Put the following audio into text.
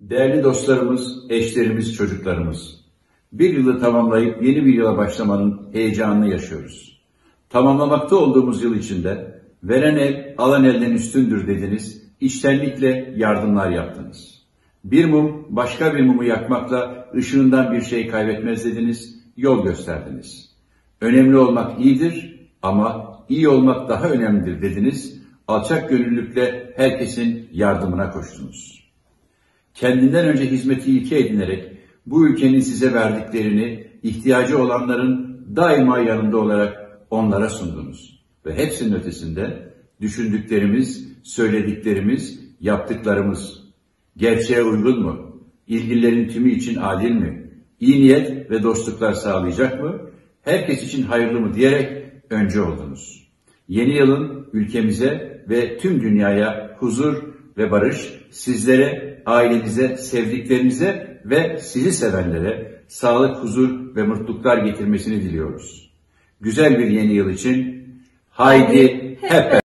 Değerli dostlarımız, eşlerimiz, çocuklarımız, bir yılı tamamlayıp yeni bir yıla başlamanın heyecanını yaşıyoruz. Tamamlamakta olduğumuz yıl içinde veren el alan elden üstündür dediniz, içtenlikle yardımlar yaptınız. Bir mum başka bir mumu yakmakla ışığından bir şey kaybetmez dediniz, yol gösterdiniz. Önemli olmak iyidir ama iyi olmak daha önemlidir dediniz, alçak gönüllülükle herkesin yardımına koştunuz kendinden önce hizmeti ilke edinerek bu ülkenin size verdiklerini ihtiyacı olanların daima yanında olarak onlara sundunuz. Ve hepsinin ötesinde düşündüklerimiz, söylediklerimiz, yaptıklarımız gerçeğe uygun mu? İlgililerin tümü için adil mi? İyi niyet ve dostluklar sağlayacak mı? Herkes için hayırlı mı diyerek önce oldunuz. Yeni yılın ülkemize ve tüm dünyaya huzur ve barış, sizlere ailenize, sevdiklerinize ve sizi sevenlere sağlık, huzur ve mutluluklar getirmesini diliyoruz. Güzel bir yeni yıl için haydi hep.